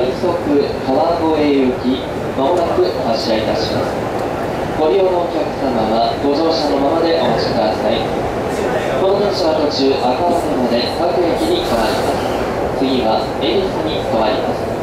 快速川越行き、まもなく発車いたします。ご利用のお客様はご乗車のままでお待ちください。この電車は途中、赤羽まで各駅に停まります。次は恵比寿に停まります。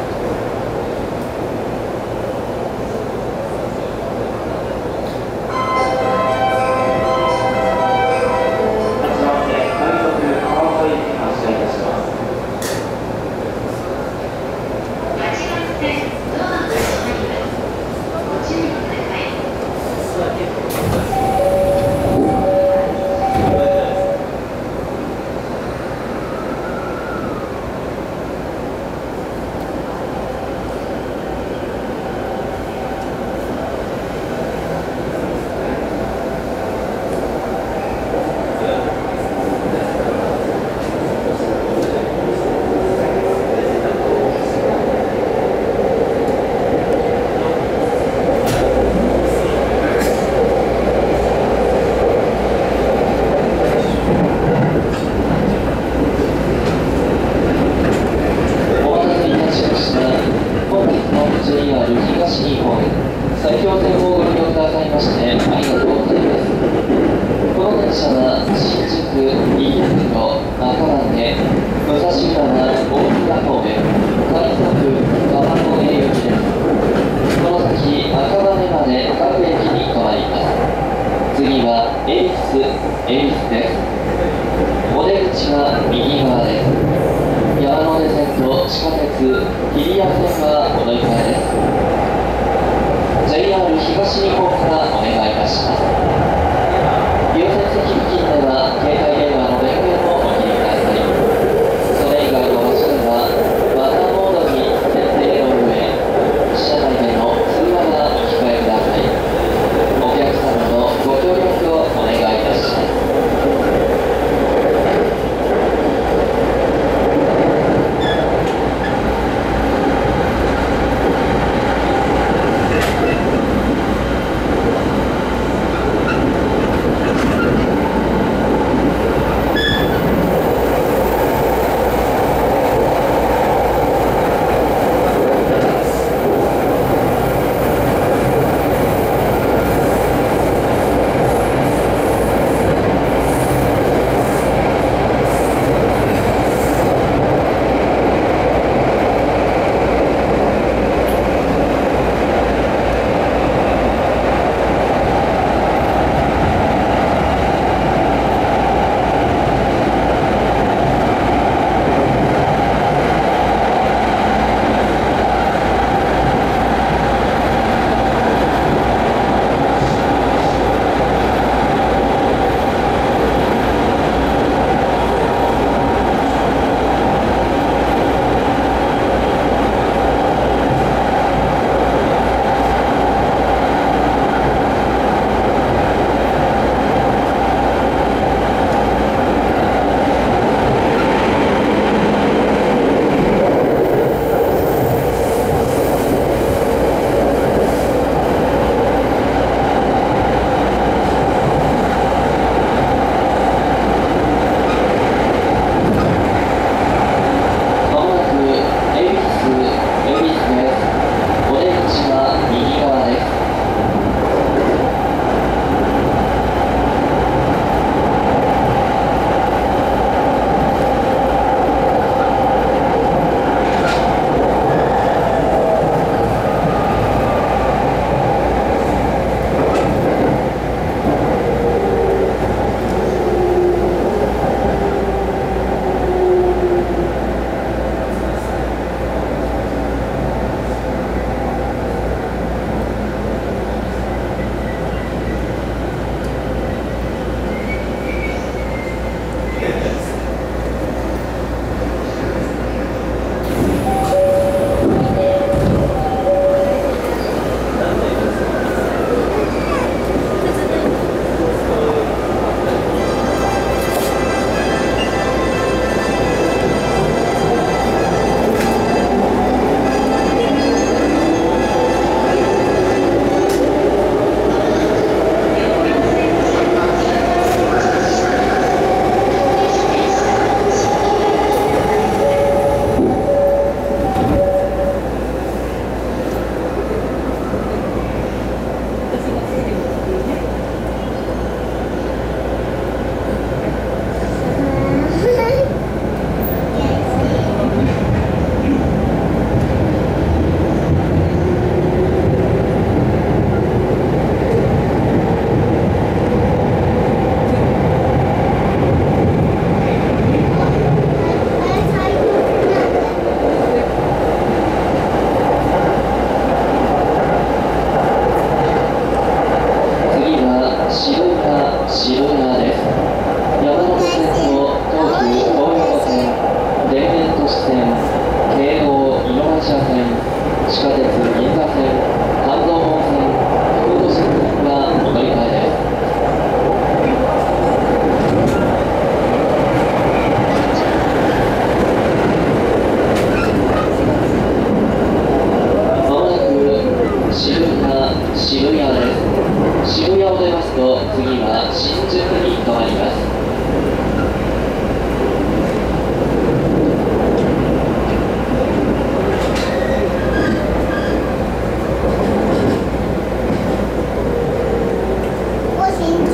15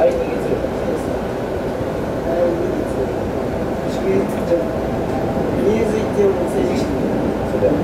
第2月第2月祝日じゃない。ニーズ行っても成人式それは